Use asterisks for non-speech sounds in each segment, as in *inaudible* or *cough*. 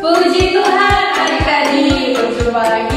Puji Tuhan adik-adik. Berjumpa lagi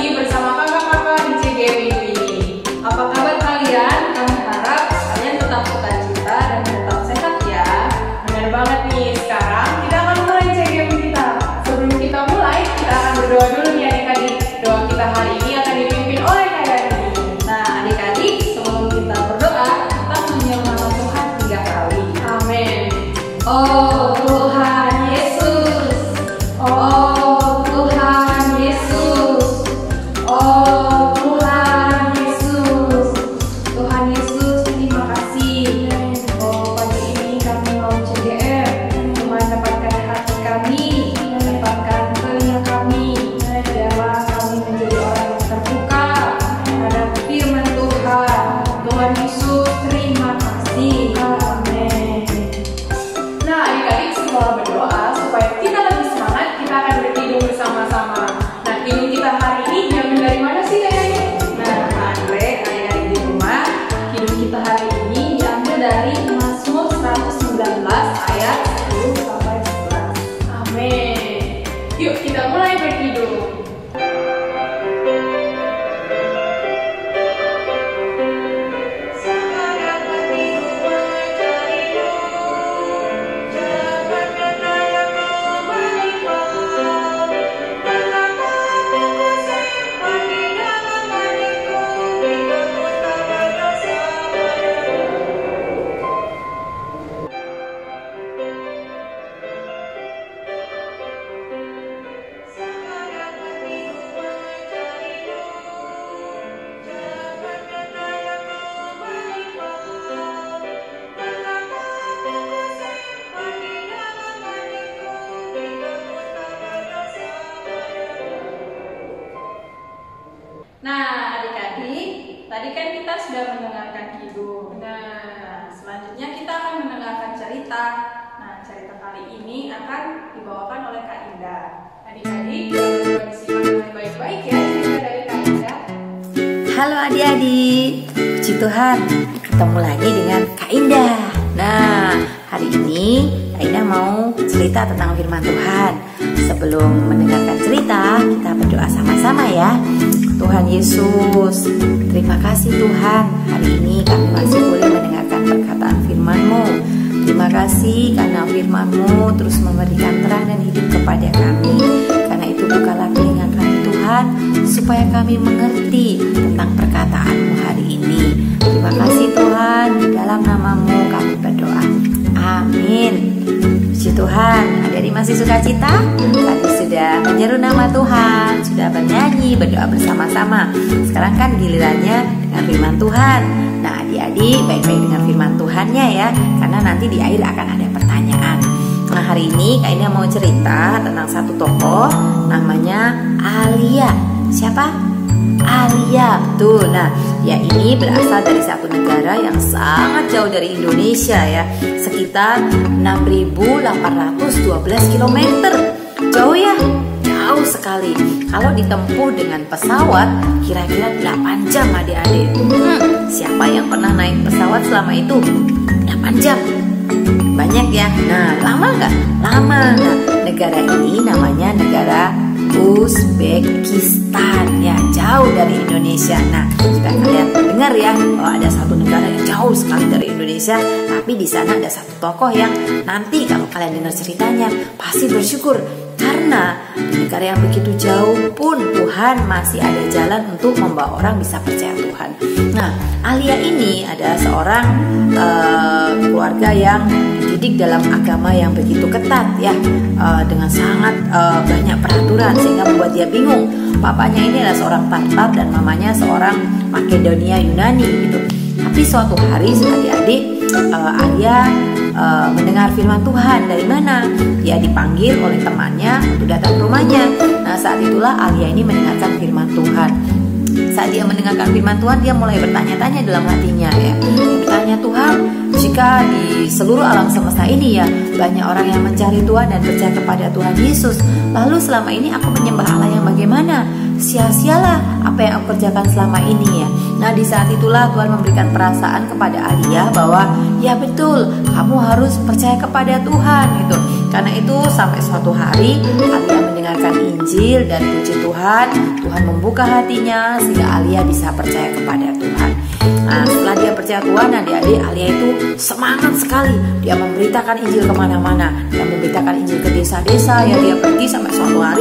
diambil dari mana tadi kan kita sudah mendengarkan kidung. Nah, selanjutnya kita akan mendengarkan cerita. Nah, cerita kali ini akan dibawakan oleh Kak Indah. Adik-adik, dengan baik-baik ya cerita dari Kak Indah. Halo adik-adik, puji Tuhan, ketemu lagi dengan Kak Indah. Nah, hari ini Kak Indah mau cerita tentang firman Tuhan. Sebelum mendengarkan cerita, kita berdoa sama-sama ya. Tuhan Yesus, terima kasih Tuhan. Hari ini kami masih boleh mendengarkan perkataan firman-Mu. Terima kasih karena firman-Mu terus memberikan terang dan hidup kepada kami. Karena itu bukalah telinga kami Tuhan, supaya kami mengerti tentang perkataan-Mu hari ini. Terima kasih Tuhan, di dalam namamu kami berdoa. Amin. Puji Tuhan, ada masih suka cita? Tadi sudah menyeru nama Tuhan, sudah bernyanyi, berdoa bersama-sama. Sekarang kan gilirannya dengan firman Tuhan. Nah, adik-adik baik-baik dengan firman Tuhannya ya, karena nanti di akhir akan ada pertanyaan. Nah, hari ini Kak Ina mau cerita tentang satu tokoh namanya Alia. Siapa? Alia, betul. Nah, ya ini berasal dari satu negara yang sangat jauh dari Indonesia ya, sekitar 6.812 km. Jauh ya? Jauh sekali. Kalau ditempuh dengan pesawat, kira-kira 8 jam adik-adik. Hmm, siapa yang pernah naik pesawat selama itu? 8 jam. Banyak ya. Nah, lama nggak? Lama. Nah, negara ini namanya negara Uzbekistan ya jauh dari Indonesia. Nah sudah kalian dengar ya oh, ada satu negara yang jauh sekali dari Indonesia, tapi di sana ada satu tokoh yang nanti kalau kalian dengar ceritanya pasti bersyukur karena negara yang begitu jauh pun Tuhan masih ada jalan untuk membawa orang bisa percaya Tuhan. Nah Alia ini ada seorang uh, keluarga yang dididik dalam agama yang begitu ketat ya uh, dengan sangat uh, banyak peraturan sehingga membuat dia bingung. Papanya ini adalah seorang Tartar dan mamanya seorang Makedonia Yunani gitu. Tapi suatu hari adik-adik uh, Alia uh, mendengar firman Tuhan dari mana? Dia dipanggil oleh temannya untuk datang ke rumahnya. Nah saat itulah Alia ini mendengarkan firman Tuhan. Saat dia mendengarkan firman Tuhan, dia mulai bertanya-tanya dalam hatinya ya. Bertanya Tuhan, jika di seluruh alam semesta ini ya banyak orang yang mencari Tuhan dan percaya kepada Tuhan Yesus, lalu selama ini aku menyembah Allah yang bagaimana? Sia-sialah apa yang aku kerjakan selama ini ya. Nah di saat itulah Tuhan memberikan perasaan kepada Alia bahwa ya betul kamu harus percaya kepada Tuhan gitu. Karena itu sampai suatu hari Alia mendengarkan Injil dan puji Tuhan, Tuhan membuka hatinya sehingga Alia bisa percaya kepada Tuhan. Nah, setelah dia percaya Tuhan, adik-adik Alia itu semangat sekali. Dia memberitakan Injil ke mana-mana. Dia memberitakan Injil ke desa-desa. Ya, dia pergi sampai suatu hari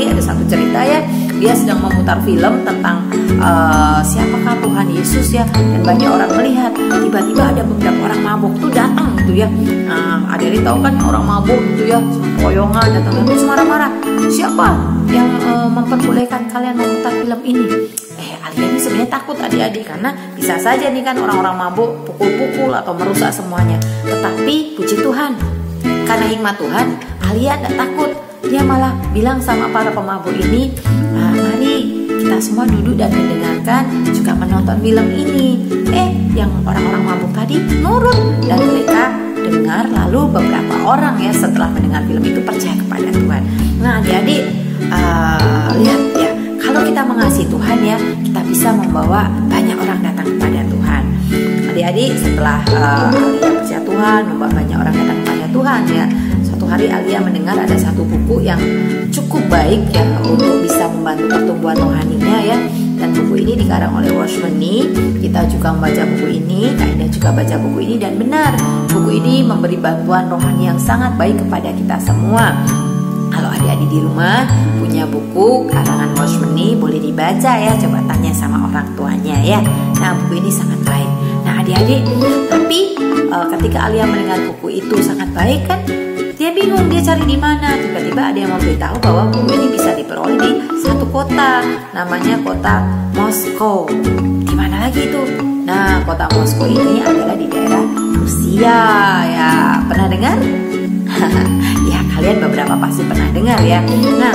Dia sedang memutar film tentang uh, siapakah Tuhan Yesus ya. Dan banyak orang melihat. Tiba-tiba ada beberapa orang mabuk tuh datang gitu ya. Nah, adik-adik tahu kan orang mabuk gitu ya. Poyongan datang terus marah-marah. Siapa yang uh, memperbolehkan kalian memutar film ini? Eh, ini sebenarnya takut adik-adik karena bisa saja nih kan orang-orang mabuk pukul-pukul atau merusak semuanya. Tetapi puji Tuhan, karena hikmat Tuhan, Alia tidak takut. Dia malah bilang sama para pemabuk ini, semua duduk dan mendengarkan juga menonton film ini. Eh, yang orang-orang mabuk tadi nurut dan mereka dengar lalu beberapa orang ya setelah mendengar film itu percaya kepada Tuhan. Nah, adik-adik uh, lihat ya kalau kita mengasihi Tuhan ya, kita bisa membawa banyak orang datang kepada Tuhan. Adik-adik setelah uh, percaya Tuhan, membawa banyak orang datang kepada Tuhan ya. Hari Alia mendengar ada satu buku yang cukup baik ya untuk bisa membantu pertumbuhan rohaninya ya. Dan buku ini dikarang oleh Nee. Kita juga membaca buku ini, Kak Indah juga baca buku ini dan benar buku ini memberi bantuan rohani yang sangat baik kepada kita semua. Kalau adik-adik di rumah punya buku karangan Nee boleh dibaca ya coba tanya sama orang tuanya ya nah buku ini sangat baik nah adik-adik tapi uh, ketika Alia mendengar buku itu sangat baik kan dia bingung dia cari di mana. Tiba-tiba ada yang memberitahu bahwa buku ini bisa diperoleh di satu kota. Namanya kota Moskow. Di mana lagi itu? Nah kota Moskow ini adalah di daerah Rusia. Ya pernah dengar? *laughs* Ya kalian beberapa pasti pernah dengar ya. Nah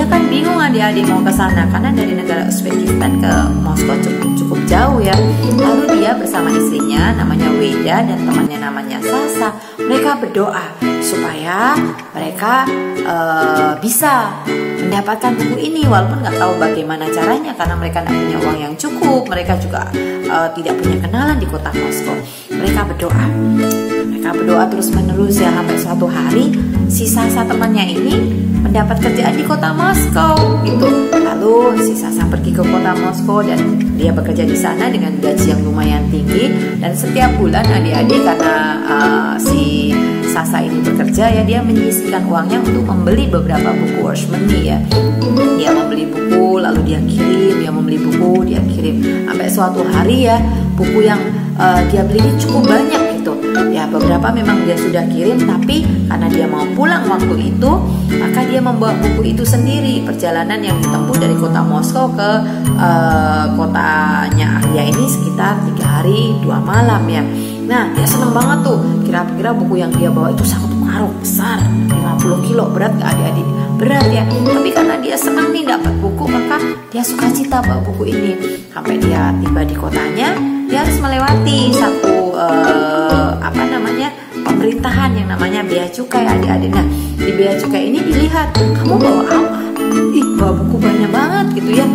Alia kan bingung adik-adik mau ke sana karena dari negara Uzbekistan ke Moskow cukup cukup jauh ya. Lalu dia bersama istrinya namanya Weda dan temannya namanya Sasa. Mereka berdoa supaya mereka uh, bisa mendapatkan buku ini walaupun nggak tahu bagaimana caranya karena mereka tidak punya uang yang cukup. Mereka juga uh, tidak punya kenalan di kota Moskow. Mereka berdoa. Mereka berdoa terus menerus ya sampai suatu hari si Sasa temannya ini mendapat kerjaan di kota Moskow gitu. Lalu si Sasa pergi ke kota Moskow dan dia bekerja di sana dengan gaji yang lumayan tinggi dan setiap bulan adik-adik karena uh, si Sasa ini bekerja ya dia menyisihkan uangnya untuk membeli beberapa buku Watchman ya. Dia membeli buku lalu dia kirim, dia membeli buku, dia kirim. Sampai suatu hari ya buku yang uh, dia beli ini cukup banyak beberapa memang dia sudah kirim tapi karena dia mau pulang waktu itu maka dia membawa buku itu sendiri. Perjalanan yang ditempuh dari kota Moskow ke uh, kotanya Arya ini sekitar tiga hari dua malam ya. Nah dia senang banget tuh. Kira-kira buku yang dia bawa itu satu karung besar 50 kilo. Berat gak adik-adik? Berat ya. Tapi karena dia senang nih dapat buku maka dia suka cita bawa buku ini. Sampai dia tiba di kotanya dia harus melewati satu uh, pemerintahan yang namanya bea cukai adik-adik. Nah di bea cukai ini dilihat kamu bawa apa? Ih bawa buku banyak banget gitu ya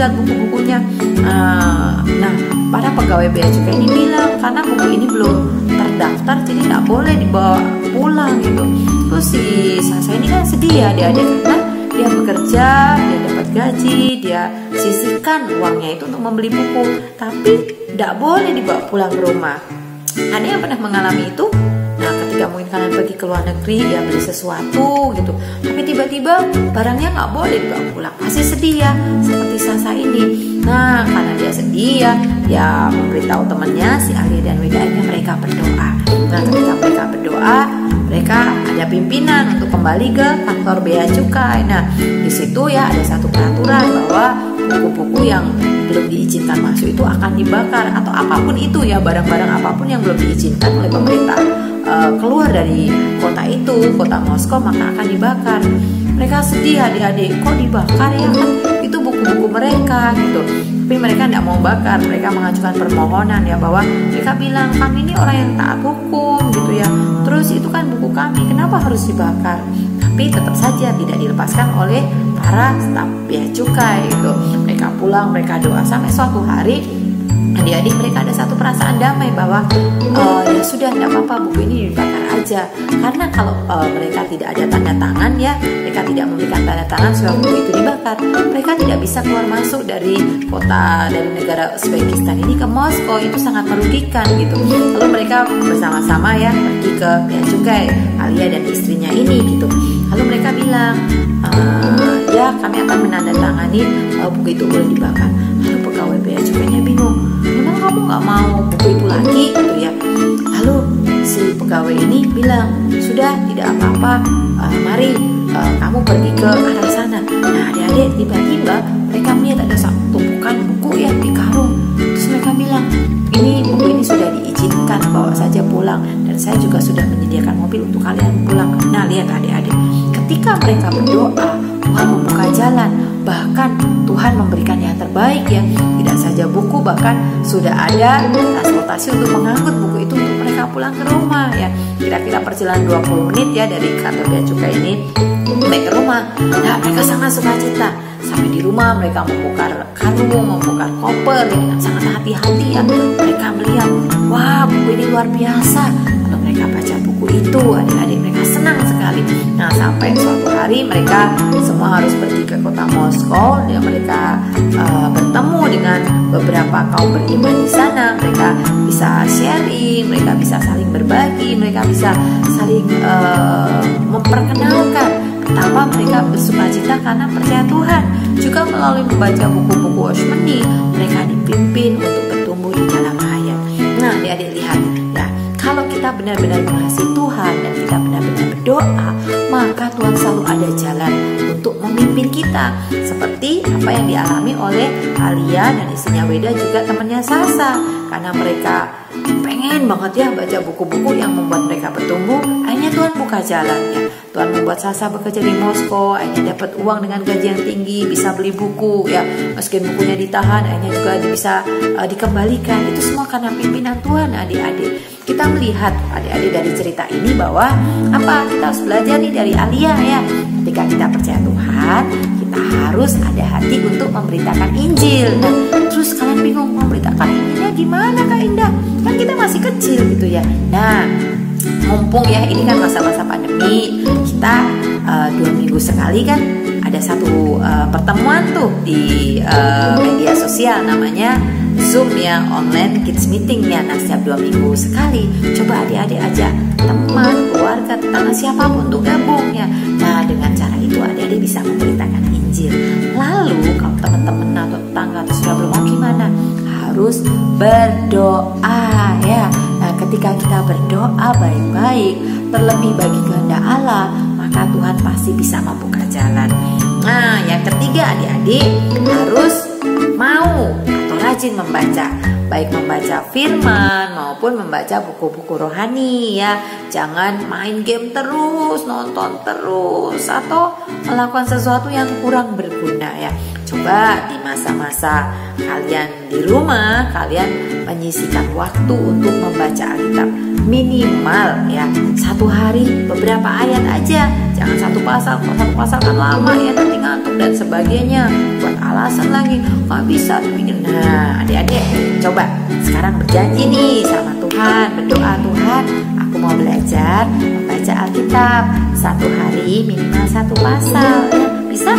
lihat buku-bukunya. Uh, nah para pegawai bea cukai ini bilang karena buku ini belum terdaftar jadi nggak boleh dibawa pulang gitu. Terus si Sasa ini kan sedih ya adik-adik karena dia bekerja dia dapat gaji dia sisihkan uangnya itu untuk membeli buku. Tapi tidak boleh dibawa pulang ke rumah. Ada yang pernah mengalami itu Ketika mungkin kalian pergi ke luar negeri ya beli sesuatu gitu, tapi tiba-tiba barangnya nggak boleh dibawa pulang, pasti sedih ya, seperti Sasa ini. Nah, karena dia sedih ya, dia memberitahu temannya si Ali dan Wedanya mereka berdoa. Nah, ketika mereka berdoa, mereka ada pimpinan untuk kembali ke kantor bea cukai. Nah, di situ ya ada satu peraturan bahwa buku-buku yang belum diizinkan masuk itu akan dibakar atau apa pun itu ya barang-barang apa pun yang belum diizinkan oleh pemerintah uh, keluar dari kota itu kota Moskow maka akan dibakar. Mereka sedih adik-adik kok dibakar ya? Itu buku-buku mereka gitu. Tapi mereka tidak mau bakar. Mereka mengajukan permohonan ya bahwa mereka bilang kami ini orang yang taat hukum gitu ya. Terus itu kan buku kami kenapa harus dibakar? Tapi tetap saja tidak dilepaskan oleh para staf bea cukai itu mereka pulang mereka doa sampai suatu hari adik-adik mereka ada satu perasaan damai bahwa uh, ya sudah tidak apa-apa buku ini dibakar aja. Karena kalau uh, mereka tidak ada tanda tangan ya mereka tidak memberikan tanda tangan sebab buku itu dibakar mereka tidak bisa keluar masuk dari kota dari negara Uzbekistan ini ke Moskow. Itu sangat merugikan gitu. Lalu mereka bersama-sama ya pergi ke cukai Alia dan istrinya ini gitu. Lalu mereka bilang uh, ya kami akan menandatangani uh, buku itu boleh dibakar bea cukainya bingung. Memang kamu nggak mau itu lagi? Gitu ya. Lalu si pegawai ini bilang sudah tidak apa-apa. Uh, mari uh, kamu pergi ke arah sana. Nah adik-adik tiba-tiba mereka melihat ada satu tumpukan buku yang di karung. Terus mereka bilang ini buku ini sudah diizinkan bawa saja pulang. Dan saya juga sudah menyediakan mobil untuk kalian pulang. Nah lihat adik-adik ketika mereka berdoa Tuhan membuka jalan bahkan Tuhan memberikan yang terbaik ya. Tidak saja buku bahkan sudah ada transportasi untuk mengangkut buku itu untuk mereka pulang ke rumah ya. Kira-kira perjalanan 20 menit ya dari kantor bea cukai ini sampai ke rumah. Nah mereka sangat sukacita. Sampai di rumah mereka membongkar karung membongkar koper dengan sangat hati-hati ya. Mereka melihat wah buku ini luar biasa. mereka buku itu adik-adik mereka senang sekali nah sampai suatu hari mereka semua harus pergi ke kota Moskow dan mereka uh, bertemu dengan beberapa kaum beriman di sana mereka bisa sharing mereka bisa saling berbagi mereka bisa saling uh, memperkenalkan betapa mereka bersuka cita karena percaya Tuhan. Juga melalui membaca buku-buku Oshmani, mereka dipimpin untuk bertumbuh di dalam ayat. Nah, adik-adik lihat, ya, kalau kita benar-benar mengasihi kita benar-benar berdoa, maka Tuhan selalu ada jalan untuk memimpin kita. Seperti apa yang dialami oleh Alia dan istrinya Weda juga temannya Sasa. Karena mereka pengen banget ya baca buku-buku yang membuat mereka bertumbuh, akhirnya Tuhan buka jalannya. Tuhan membuat Sasa bekerja di Moskow, akhirnya dapat uang dengan gaji yang tinggi, bisa beli buku ya. Meski bukunya ditahan, akhirnya juga bisa uh, dikembalikan. Itu semua karena pimpinan Tuhan adik-adik. Kita melihat adik-adik dari cerita ini bahwa apa kita harus belajar nih dari Alia ya. Ketika kita percaya Tuhan, kita harus ada hati untuk memberitakan Injil. Nah, terus kalian bingung memberitakan Injilnya gimana Kak Indah? Kan kita masih kecil gitu ya. Nah, mumpung ya ini kan masa-masa pandemi kita uh, dua minggu sekali kan ada satu uh, pertemuan tuh di uh, media sosial namanya Zoom ya online kids meeting ya. Nah setiap dua minggu sekali coba adik-adik aja teman keluarga tetangga siapa pun untuk gabung ya. Nah dengan cara itu adik-adik bisa memberitakan Injil. Lalu kalau teman-teman atau tetangga atau sudah belum gimana? Harus berdoa ya ketika kita berdoa baik-baik, terlebih bagi kehendak Allah, maka Tuhan pasti bisa membuka jalan. Nah, yang ketiga adik-adik harus mau rajin membaca baik membaca firman maupun membaca buku-buku rohani ya. Jangan main game terus, nonton terus atau melakukan sesuatu yang kurang berguna ya. Coba di masa-masa kalian di rumah, kalian menyisikan waktu untuk membaca Alkitab minimal ya. Satu hari beberapa ayat aja. Jangan satu pasal kalau satu pasal kan lama ya nanti ngantuk dan sebagainya. Buat alasan lagi nggak bisa nah adik-adik coba sekarang berjanji nih sama Tuhan berdoa Tuhan aku mau belajar membaca Alkitab satu hari minimal satu pasal. Ya bisa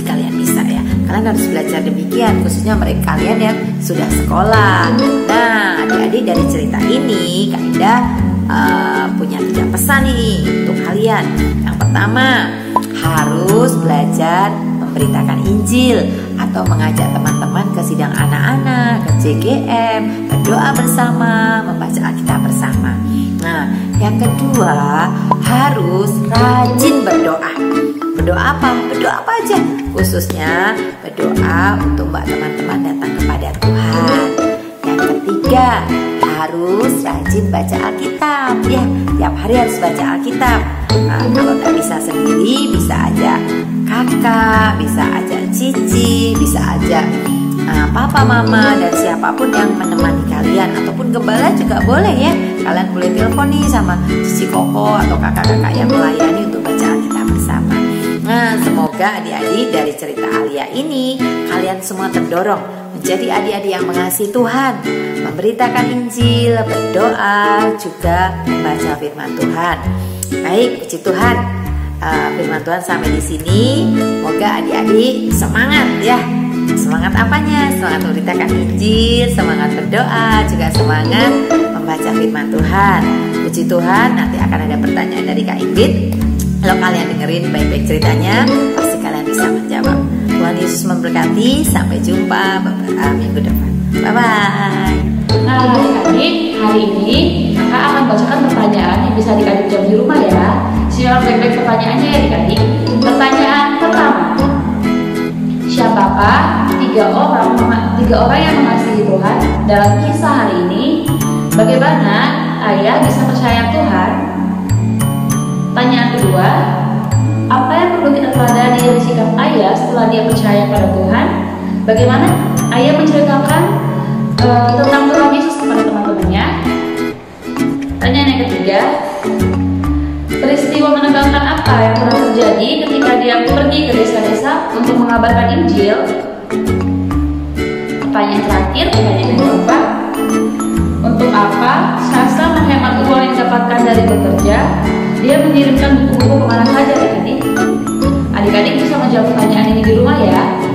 pasti kalian bisa ya kalian harus belajar demikian khususnya mereka kalian yang sudah sekolah nah adik-adik dari cerita ini Kak Indah uh, punya tiga pesan nih untuk kalian yang pertama harus belajar memberitakan Injil atau mengajak teman-teman ke sidang anak-anak, ke CGM, berdoa bersama, membaca Alkitab bersama. Nah, yang kedua harus rajin berdoa. Berdoa apa? Berdoa apa aja? Khususnya berdoa untuk mbak teman-teman datang kepada Tuhan. Yang ketiga harus rajin baca Alkitab ya. Tiap hari harus baca Alkitab. Nah, kalau nggak bisa sendiri, bisa aja kakak, bisa aja cici, bisa aja uh, papa, mama, dan siapa pun yang menemani kalian ataupun gembala juga boleh ya. Kalian boleh telepon nih sama cici koko atau kakak-kakak yang melayani semoga adik-adik dari cerita Alia ini kalian semua terdorong menjadi adik-adik yang mengasihi Tuhan, memberitakan Injil, berdoa, juga membaca firman Tuhan. Baik, puji Tuhan. Uh, firman Tuhan sampai di sini. Semoga adik-adik semangat ya. Semangat apanya? Semangat memberitakan Injil, semangat berdoa, juga semangat membaca firman Tuhan. Puji Tuhan, nanti akan ada pertanyaan dari Kak Ingrid. Kalau kalian dengerin baik-baik ceritanya, Yesus memberkati. Sampai jumpa beberapa minggu depan. Bye bye. Nah, adik-adik, hari ini kakak akan bacakan pertanyaan yang bisa adik-adik jawab di rumah ya. Simak baik-baik pertanyaannya ya adik-adik. Pertanyaan pertama, siapakah tiga orang tiga orang yang mengasihi Tuhan dalam kisah hari ini? Bagaimana ayah bisa percaya Tuhan? Pertanyaan kedua, apa yang perlu kita teladani dari sikap ayah setelah dia percaya pada Tuhan? Bagaimana ayah menceritakan uh, tentang Tuhan Yesus kepada teman-temannya? Pertanyaan yang ketiga, peristiwa menegangkan apa yang pernah terjadi ketika dia pergi ke desa-desa untuk mengabarkan Injil? Pertanyaan terakhir, pertanyaan yang keempat, untuk apa Sasa menghemat uang yang didapatkan dari bekerja? Dia mengirimkan buku-buku ke mana saja adik-adik? Adik-adik bisa menjawab pertanyaan ini di rumah ya.